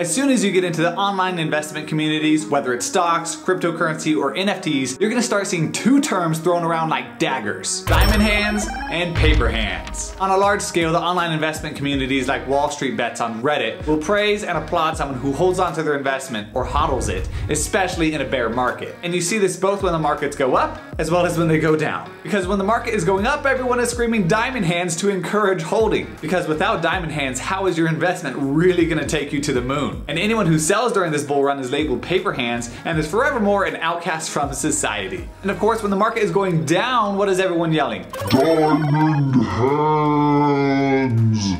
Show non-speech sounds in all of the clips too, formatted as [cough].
As soon as you get into the online investment communities, whether it's stocks, cryptocurrency, or NFTs, you're gonna start seeing two terms thrown around like daggers. Diamond hands and paper hands. On a large scale, the online investment communities like Wall Street Bets on Reddit will praise and applaud someone who holds onto their investment or hodls it, especially in a bear market. And you see this both when the markets go up as well as when they go down. Because when the market is going up, everyone is screaming diamond hands to encourage holding. Because without diamond hands, how is your investment really gonna take you to the moon? And anyone who sells during this bull run is labeled paper hands and is forevermore an outcast from society. And of course, when the market is going down, what is everyone yelling? Diamond hands!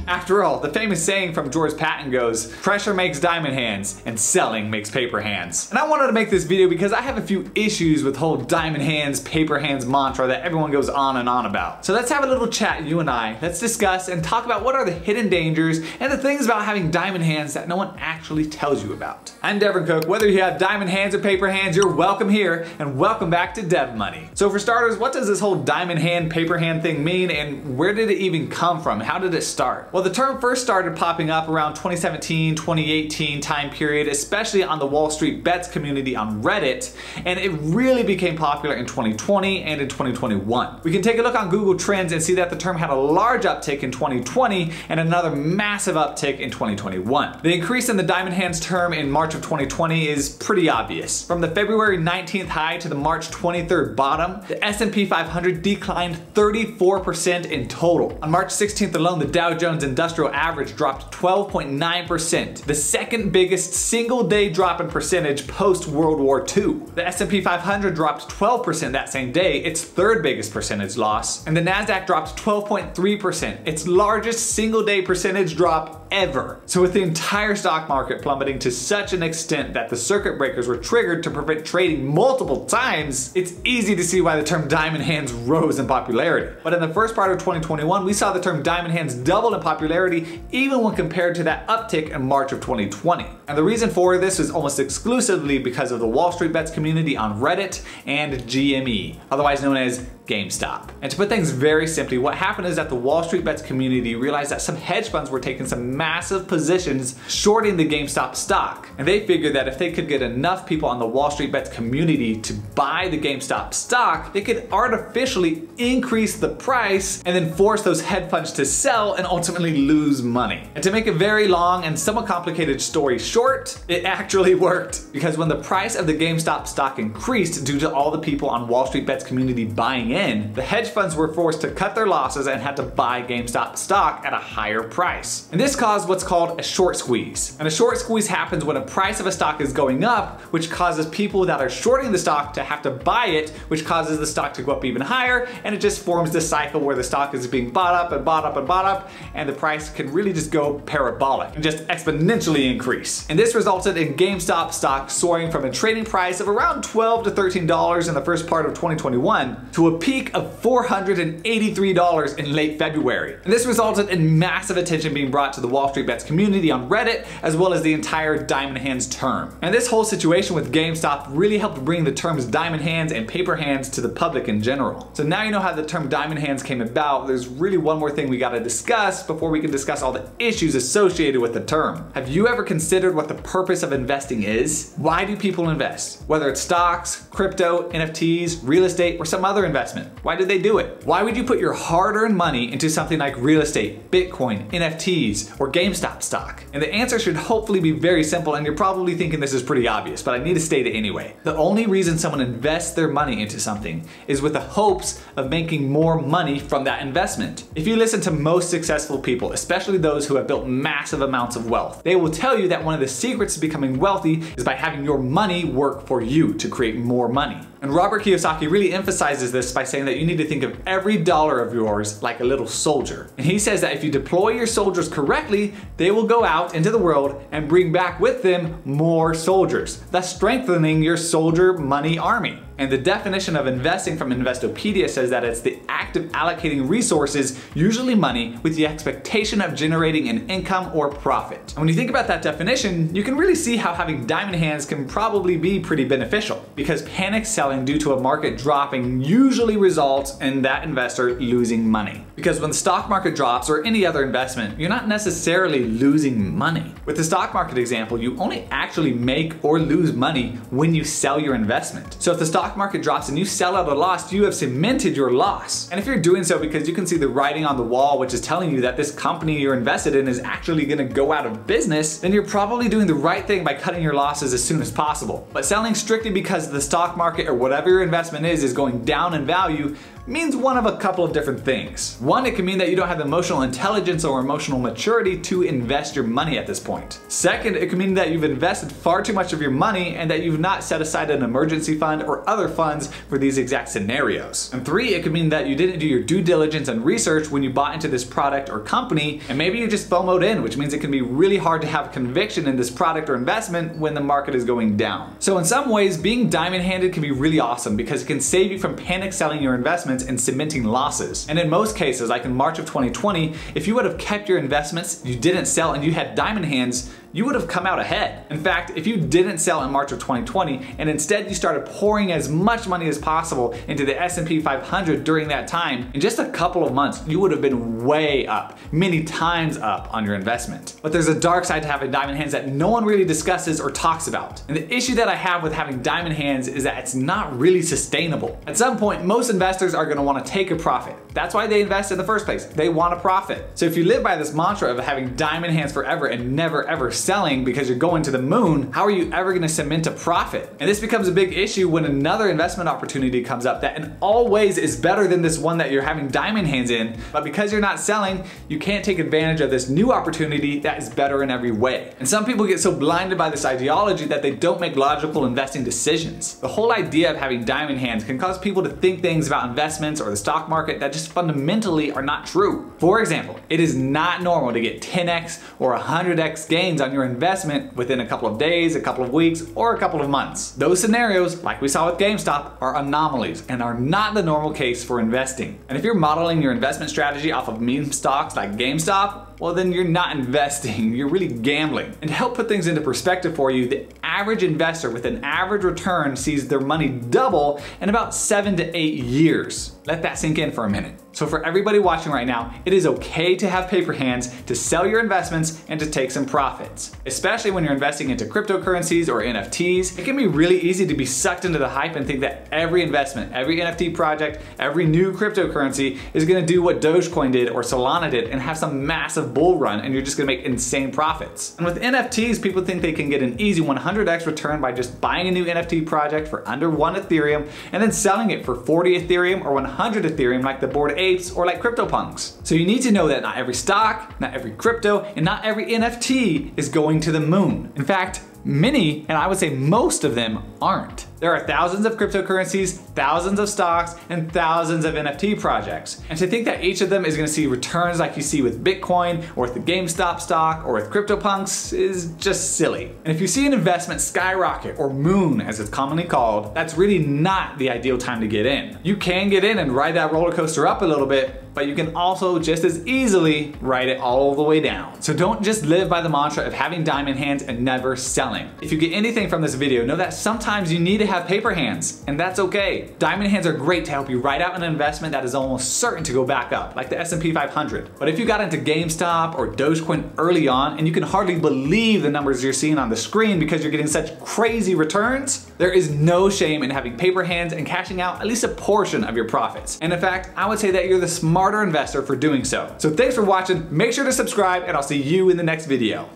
After all, the famous saying from George Patton goes, pressure makes diamond hands and selling makes paper hands. And I wanted to make this video because I have a few issues with whole diamond hands, paper hands mantra that everyone goes on and on about. So let's have a little chat, you and I. Let's discuss and talk about what are the hidden dangers and the things about having diamond hands that no one actually tells you about. I'm Devren Cook. Whether you have diamond hands or paper hands, you're welcome here and welcome back to Dev Money. So for starters, what does this whole diamond hand, paper hand thing mean and where did it even come from? How did it start? Well, the term first started popping up around 2017, 2018 time period, especially on the Wall Street Bets community on Reddit, and it really became popular in 2020 and in 2021. We can take a look on Google Trends and see that the term had a large uptick in 2020 and another massive uptick in 2021. The increase in the diamond hands term in March of 2020 is pretty obvious. From the February 19th high to the March 23rd bottom, the S&P 500 declined 34% in total. On March 16th alone, the Dow Jones Industrial Average dropped 12.9%, the second biggest single day drop in percentage post World War II. The S&P 500 dropped 12% that same day, its third biggest percentage loss, and the Nasdaq dropped 12.3%, its largest single day percentage drop ever. So with the entire stock market plummeting to such an extent that the circuit breakers were triggered to prevent trading multiple times, it's easy to see why the term diamond hands rose in popularity. But in the first part of 2021, we saw the term diamond hands double in popularity even when compared to that uptick in March of 2020. And the reason for this is almost exclusively because of the Wall Street Bets community on Reddit and GME, otherwise known as GameStop. And to put things very simply, what happened is that the Wall Street Bets community realized that some hedge funds were taking some massive positions shorting the GameStop stock. And they figured that if they could get enough people on the Wall Street Bets community to buy the GameStop stock, they could artificially increase the price and then force those hedge funds to sell and ultimately lose money. And to make a very long and somewhat complicated story short, it actually [laughs] worked. Because when the price of the GameStop stock increased due to all the people on Wall Street Bets community buying in, in, the hedge funds were forced to cut their losses and had to buy GameStop stock at a higher price. And this caused what's called a short squeeze. And a short squeeze happens when a price of a stock is going up, which causes people that are shorting the stock to have to buy it, which causes the stock to go up even higher, and it just forms this cycle where the stock is being bought up and bought up and bought up, and the price can really just go parabolic and just exponentially increase. And this resulted in GameStop stock soaring from a trading price of around 12 to $13 in the first part of 2021 to a peak of $483 in late February. And this resulted in massive attention being brought to the Wall Street Bets community on Reddit, as well as the entire Diamond Hands term. And this whole situation with GameStop really helped bring the terms Diamond Hands and Paper Hands to the public in general. So now you know how the term Diamond Hands came about, there's really one more thing we gotta discuss before we can discuss all the issues associated with the term. Have you ever considered what the purpose of investing is? Why do people invest? Whether it's stocks, crypto, NFTs, real estate, or some other investment investment? Why did they do it? Why would you put your hard-earned money into something like real estate, Bitcoin, NFTs, or GameStop stock? And the answer should hopefully be very simple and you're probably thinking this is pretty obvious, but I need to state it anyway. The only reason someone invests their money into something is with the hopes of making more money from that investment. If you listen to most successful people, especially those who have built massive amounts of wealth, they will tell you that one of the secrets to becoming wealthy is by having your money work for you to create more money. And Robert Kiyosaki really emphasizes this by saying that you need to think of every dollar of yours like a little soldier. And he says that if you deploy your soldiers correctly, they will go out into the world and bring back with them more soldiers, thus strengthening your soldier money army. And the definition of investing from Investopedia says that it's the act of allocating resources, usually money, with the expectation of generating an income or profit. And when you think about that definition, you can really see how having diamond hands can probably be pretty beneficial because panic selling due to a market dropping usually results in that investor losing money. Because when the stock market drops or any other investment, you're not necessarily losing money. With the stock market example, you only actually make or lose money when you sell your investment. So if the stock market drops and you sell at a loss, you have cemented your loss. And if you're doing so because you can see the writing on the wall, which is telling you that this company you're invested in is actually gonna go out of business, then you're probably doing the right thing by cutting your losses as soon as possible. But selling strictly because the stock market or whatever your investment is is going down in value means one of a couple of different things. One, it can mean that you don't have emotional intelligence or emotional maturity to invest your money at this point. Second, it can mean that you've invested far too much of your money and that you've not set aside an emergency fund or other funds for these exact scenarios. And three, it could mean that you didn't do your due diligence and research when you bought into this product or company, and maybe you just FOMOed in, which means it can be really hard to have conviction in this product or investment when the market is going down. So in some ways, being diamond handed can be really awesome because it can save you from panic selling your investments and cementing losses. And in most cases, like in March of 2020, if you would have kept your investments, you didn't sell, and you had diamond hands, you would have come out ahead. In fact, if you didn't sell in March of 2020 and instead you started pouring as much money as possible into the S&P 500 during that time, in just a couple of months, you would have been way up, many times up on your investment. But there's a dark side to having diamond hands that no one really discusses or talks about. And the issue that I have with having diamond hands is that it's not really sustainable. At some point, most investors are gonna wanna take a profit. That's why they invest in the first place. They want a profit. So if you live by this mantra of having diamond hands forever and never ever selling because you're going to the moon, how are you ever gonna cement a profit? And this becomes a big issue when another investment opportunity comes up that in all ways is better than this one that you're having diamond hands in, but because you're not selling, you can't take advantage of this new opportunity that is better in every way. And some people get so blinded by this ideology that they don't make logical investing decisions. The whole idea of having diamond hands can cause people to think things about investments or the stock market that just fundamentally are not true. For example, it is not normal to get 10x or 100x gains on your investment within a couple of days, a couple of weeks, or a couple of months. Those scenarios, like we saw with GameStop, are anomalies and are not the normal case for investing. And if you're modeling your investment strategy off of meme stocks like GameStop, well then you're not [laughs] investing, you're really gambling. And to help put things into perspective for you, the average investor with an average return sees their money double in about seven to eight years. Let that sink in for a minute. So for everybody watching right now, it is okay to have paper hands, to sell your investments, and to take some profits. Especially when you're investing into cryptocurrencies or NFTs, it can be really easy to be sucked into the hype and think that every investment, every NFT project, every new cryptocurrency is gonna do what Dogecoin did or Solana did and have some massive bull run and you're just gonna make insane profits. And with NFTs, people think they can get an easy 100x return by just buying a new NFT project for under one Ethereum and then selling it for 40 Ethereum or 100 Ethereum like the Bored Apes or like CryptoPunks. So you need to know that not every stock, not every crypto, and not every NFT is going to the moon. In fact, many, and I would say most of them aren't. There are thousands of cryptocurrencies, thousands of stocks, and thousands of NFT projects. And to think that each of them is gonna see returns like you see with Bitcoin, or with the GameStop stock, or with CryptoPunks is just silly. And if you see an investment skyrocket, or moon as it's commonly called, that's really not the ideal time to get in. You can get in and ride that roller coaster up a little bit, but you can also just as easily ride it all the way down. So don't just live by the mantra of having diamond hands and never selling. If you get anything from this video, know that sometimes you need to have paper hands, and that's okay. Diamond hands are great to help you write out an investment that is almost certain to go back up, like the S&P 500. But if you got into GameStop or Dogecoin early on, and you can hardly believe the numbers you're seeing on the screen because you're getting such crazy returns, there is no shame in having paper hands and cashing out at least a portion of your profits. And in fact, I would say that you're the smarter investor for doing so. So thanks for watching, make sure to subscribe, and I'll see you in the next video.